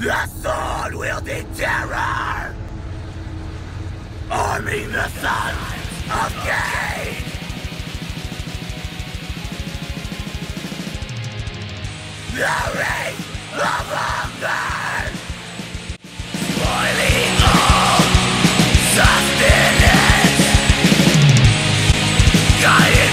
The sword will be terror! Arming the sons of Cain! The race of hunger! Spoiling all sustenance! Guiding